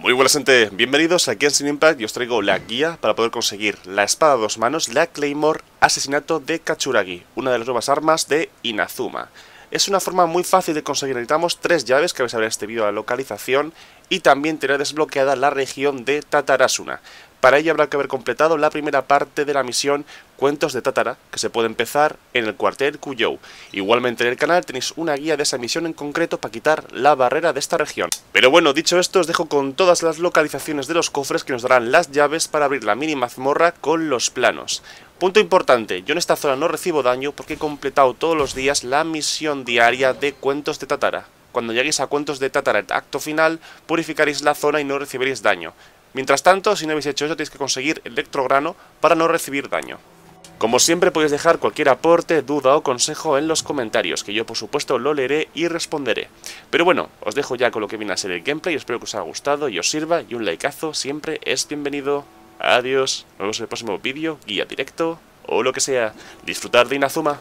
Muy buenas gente, bienvenidos aquí en Sin Impact y os traigo la guía para poder conseguir la espada a dos manos, la Claymore Asesinato de Kachuragi, una de las nuevas armas de Inazuma. Es una forma muy fácil de conseguir, necesitamos tres llaves que vais a ver en este vídeo la localización y también tener desbloqueada la región de Tatarasuna. Para ello habrá que haber completado la primera parte de la misión Cuentos de Tatara, que se puede empezar en el cuartel Kuyou. Igualmente en el canal tenéis una guía de esa misión en concreto para quitar la barrera de esta región. Pero bueno, dicho esto, os dejo con todas las localizaciones de los cofres que nos darán las llaves para abrir la mini mazmorra con los planos. Punto importante, yo en esta zona no recibo daño porque he completado todos los días la misión diaria de Cuentos de Tatara. Cuando lleguéis a Cuentos de Tatara, acto final, purificaréis la zona y no recibiréis daño. Mientras tanto, si no habéis hecho eso, tenéis que conseguir electrograno para no recibir daño. Como siempre podéis dejar cualquier aporte, duda o consejo en los comentarios, que yo por supuesto lo leeré y responderé. Pero bueno, os dejo ya con lo que viene a ser el gameplay, espero que os haya gustado y os sirva, y un likeazo siempre es bienvenido. Adiós, nos vemos en el próximo vídeo, guía directo, o lo que sea. Disfrutar de Inazuma.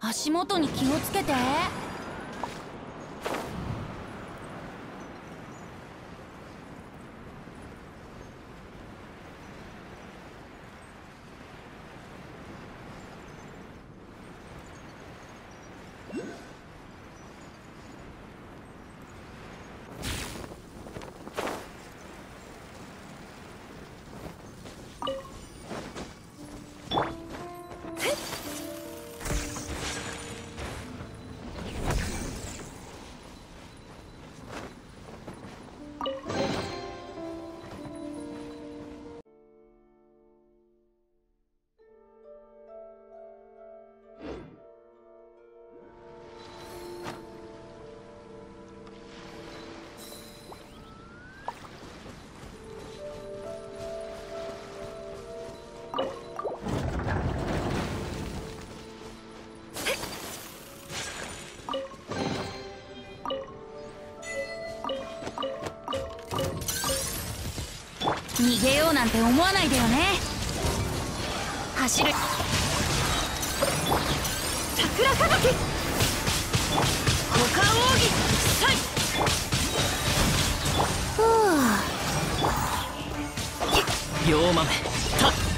足元に気をつけて。逃げようなんて思わないでよね。走る。桜かばき股間扇ふうたっ。